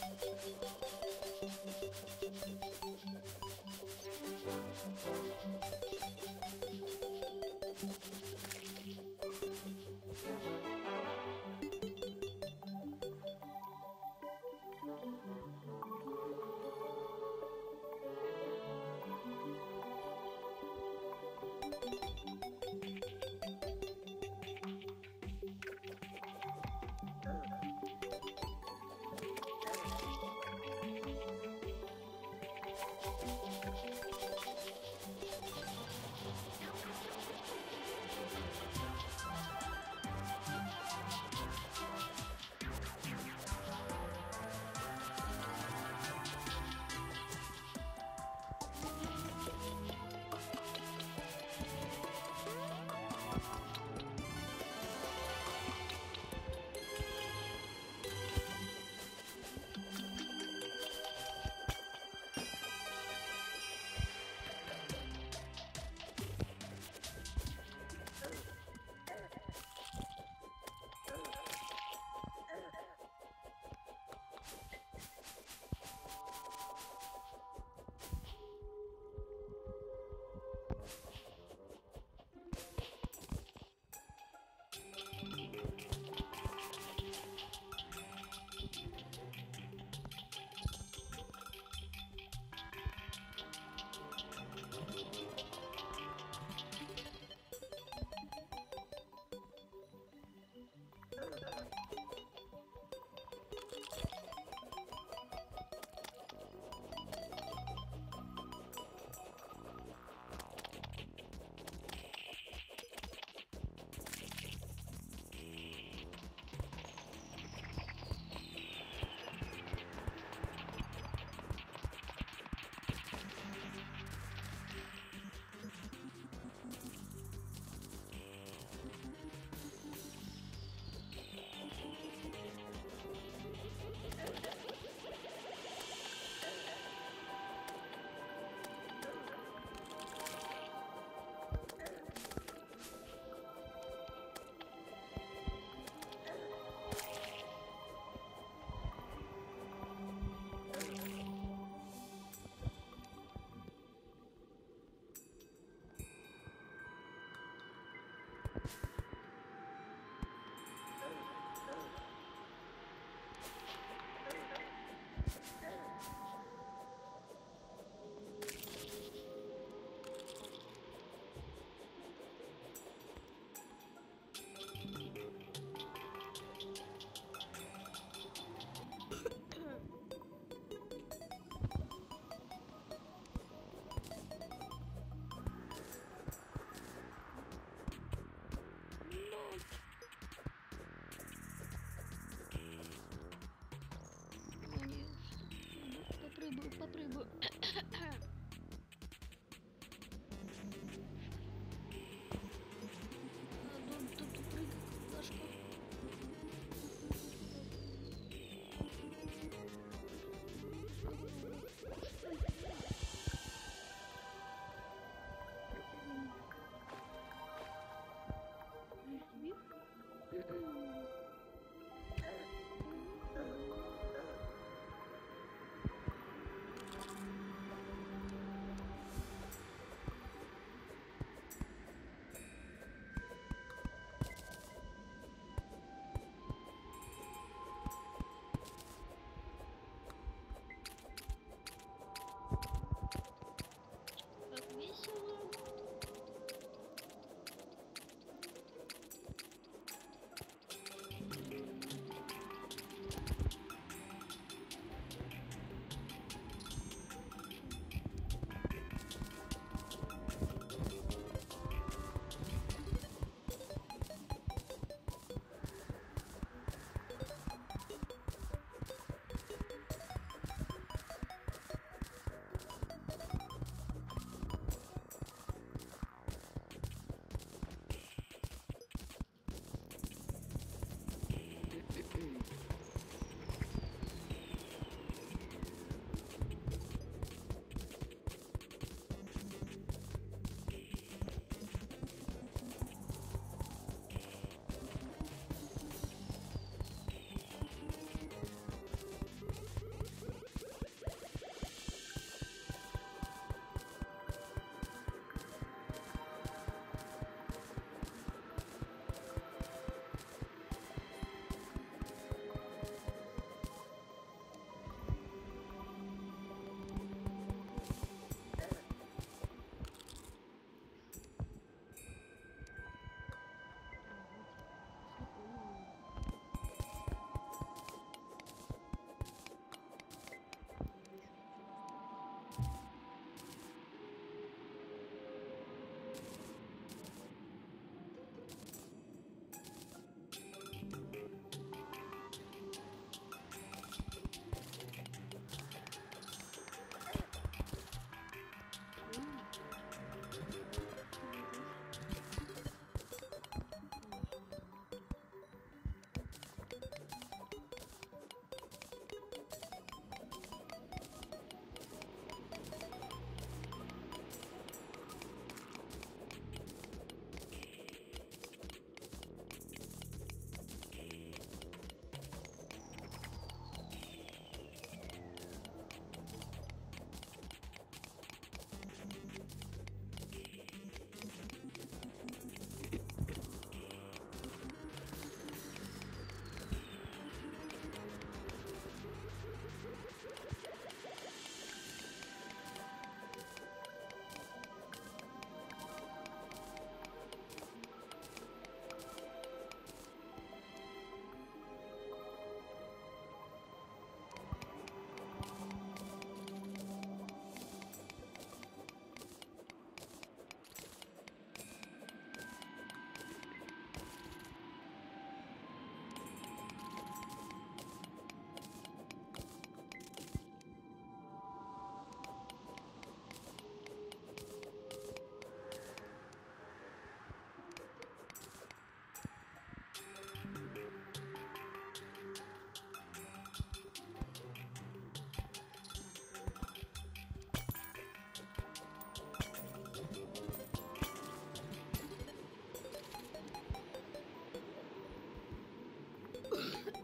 Thank you. попрыгаю, попрыгаю. Ugh.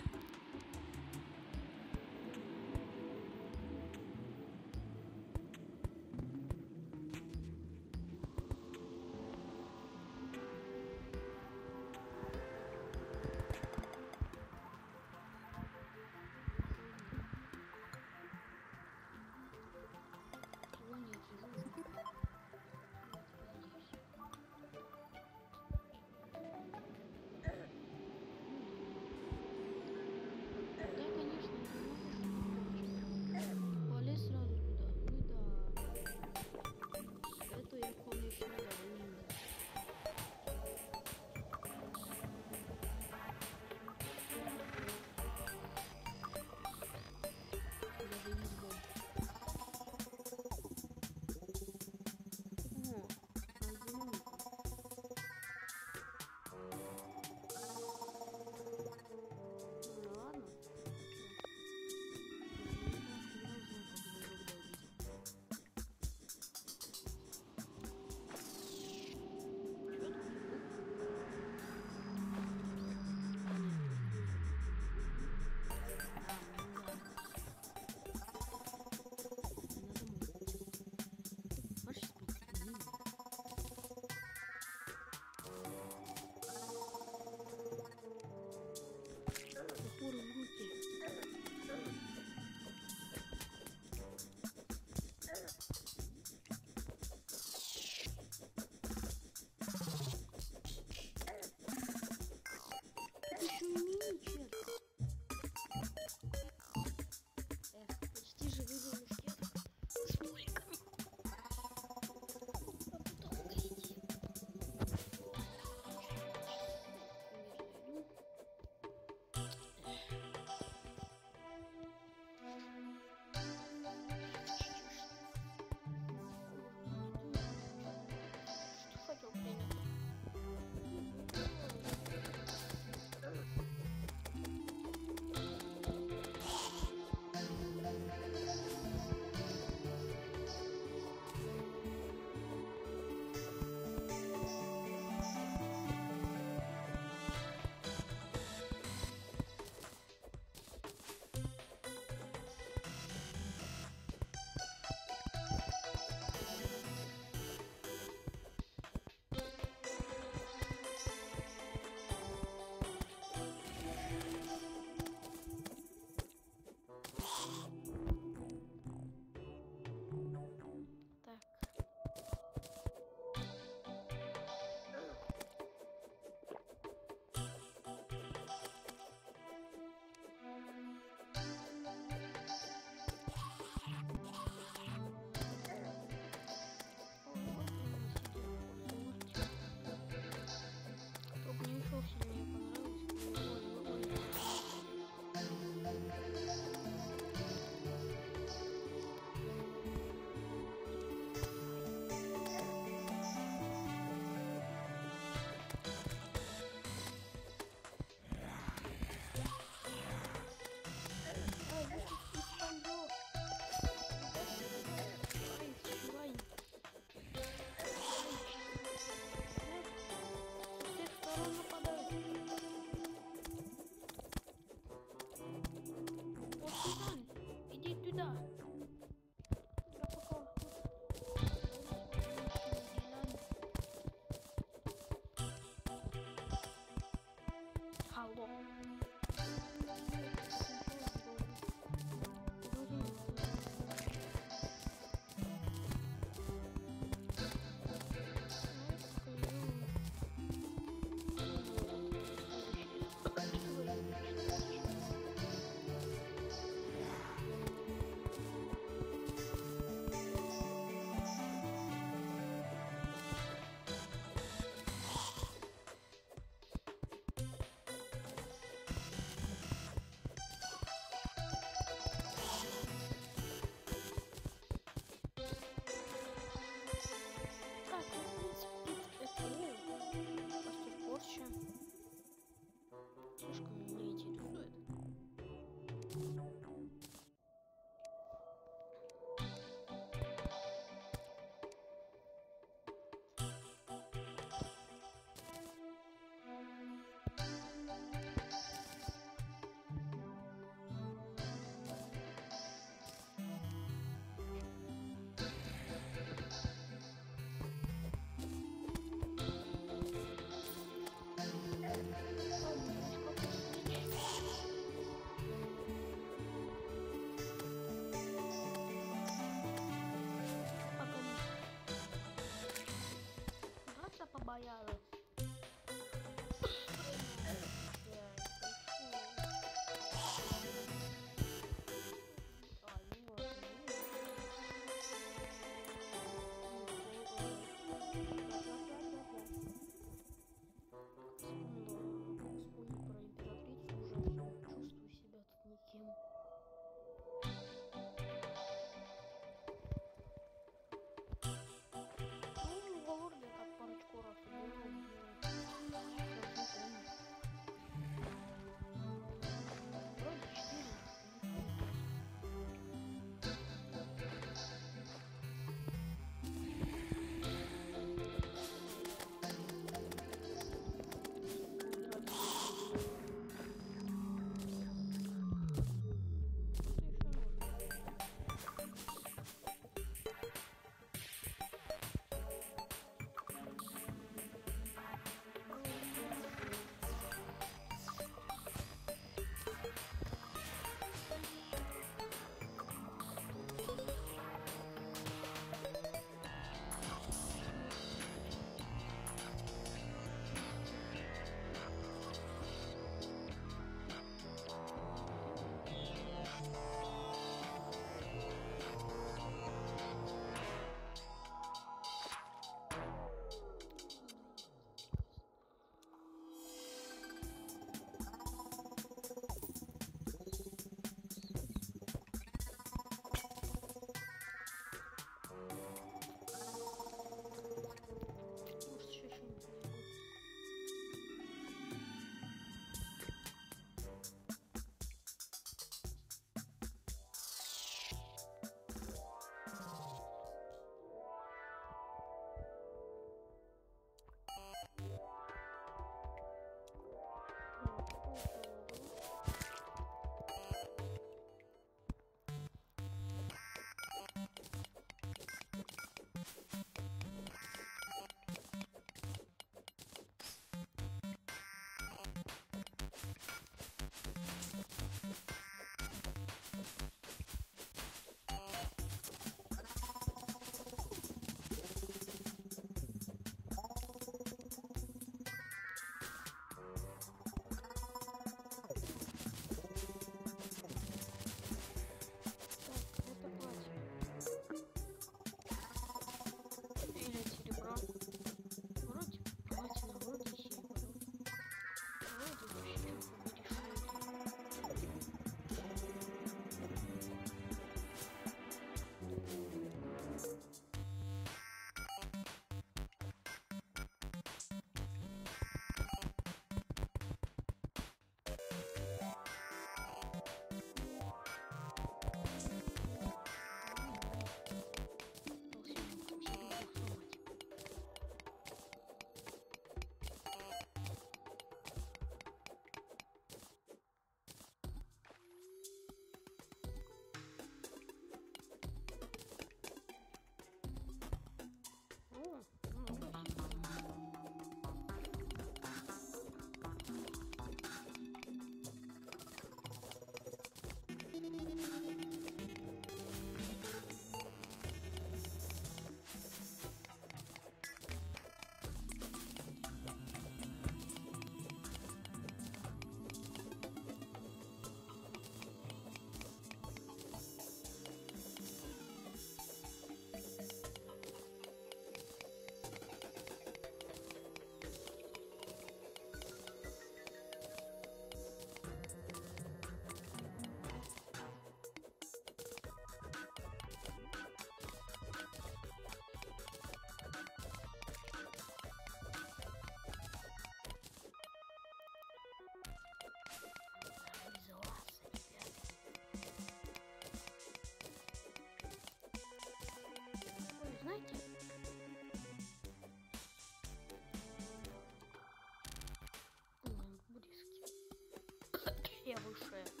duszę.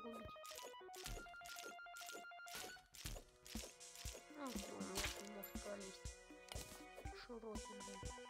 Попробовать. Ну, он может, может пролезть. Широкий, да.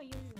for using.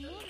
Thank.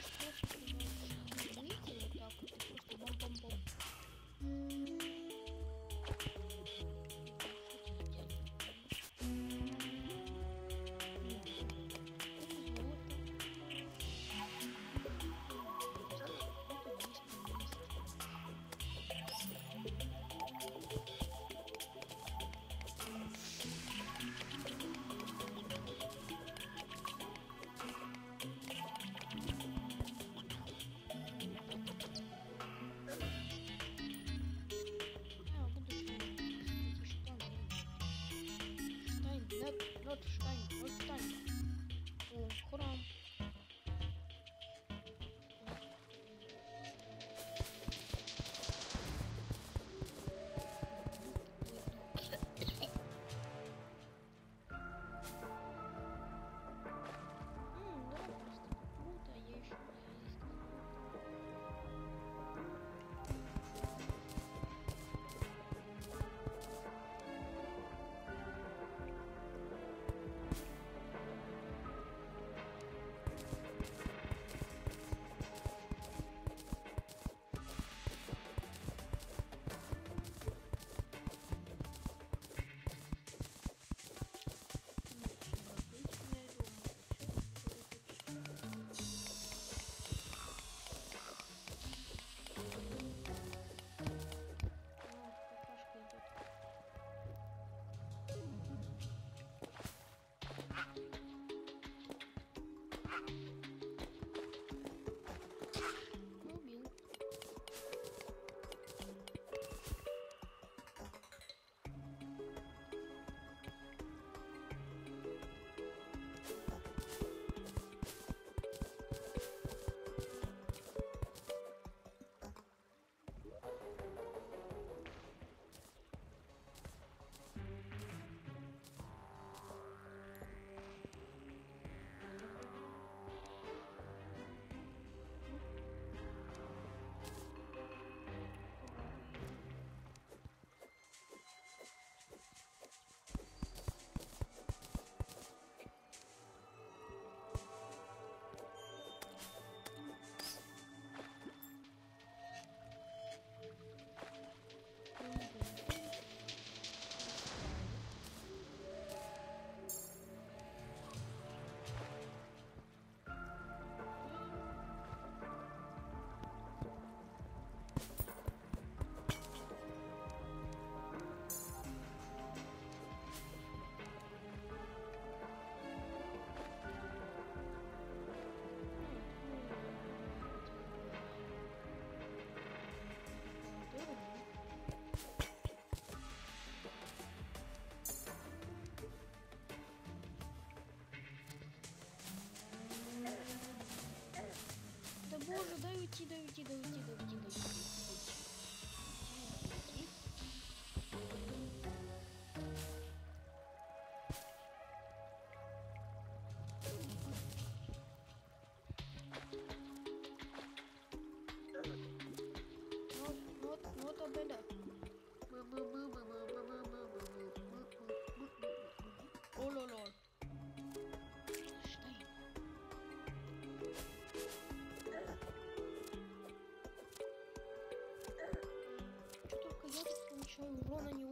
기도 울지도 울지도 울지도 울지도. going wrong